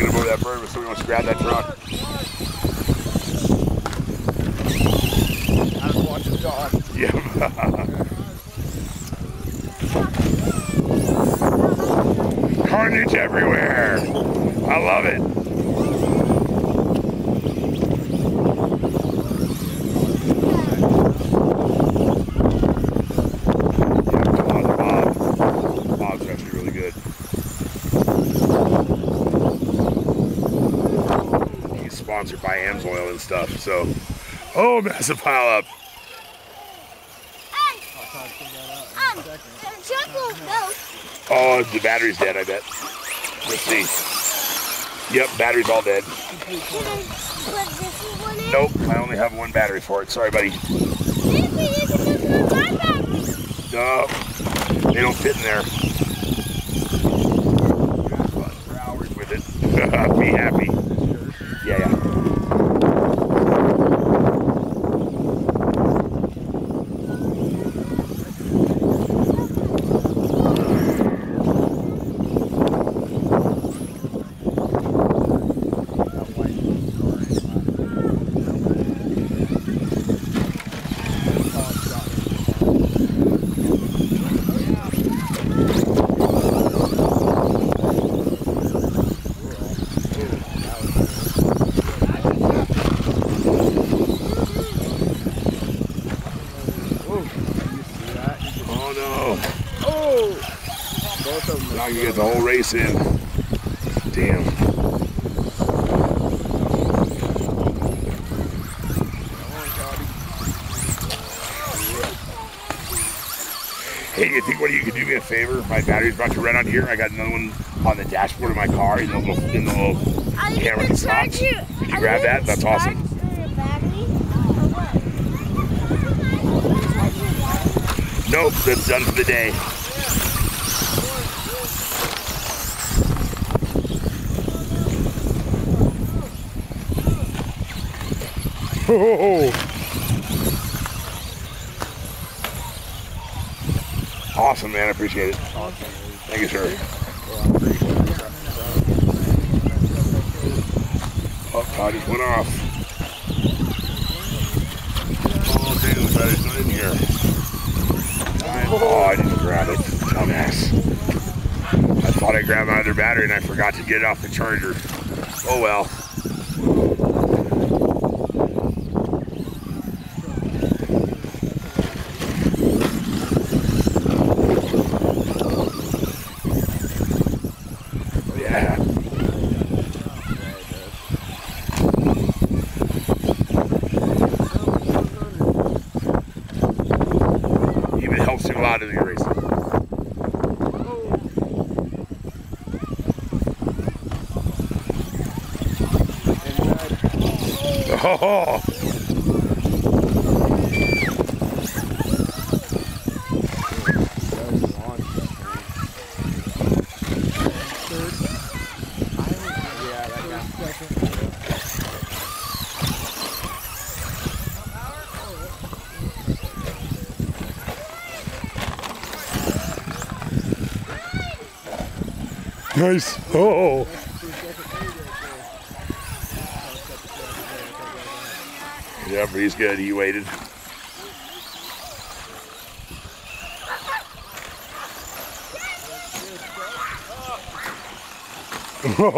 word if somebody wants to grab that truck. I was watching dog. Carnage everywhere. I love it. Yeah, come on, Bob. Bob's actually really good. He's sponsored by Amsoil and stuff, so. Oh, massive pile up. Oh, the battery's dead, I bet. Let's see. Yep, battery's all dead. Nope, I only have one battery for it. Sorry, buddy. No, they don't fit in there. For hours with it. Be happy. Yeah, yeah. Oh no. Oh! Both of them. Now you get the whole race in. Damn. Hey, you think what you could do me a favor? My battery's about to run out here. I got another one on the dashboard of my car in the little, in the little you camera charge your? Could you are grab that? That's awesome. charge battery or what? Charge your battery? Nope, that's done for the day. Oh. Awesome, man. I appreciate it. Thank you, sir. Oh, Todd just went off. Oh, damn, the battery's not in here. Oh, I didn't grab it. Dumbass. I thought I grabbed my other battery and I forgot to get it off the charger. Oh well. Yeah. The racing. Oh, Yeah, nice. Oh. Yeah, but he's good. He waited. Dog's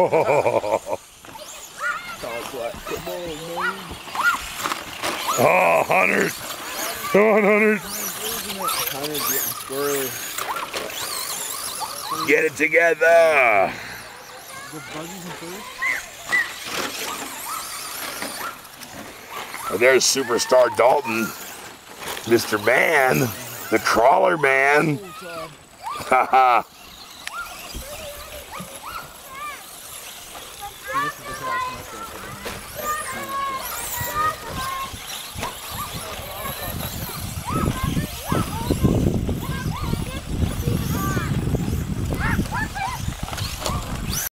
like, come. Oh, Hunter. Come on, Hunter. Hunter's getting squirrely. Get it together. There's superstar Dalton. Mr. Man. The crawler man. Haha.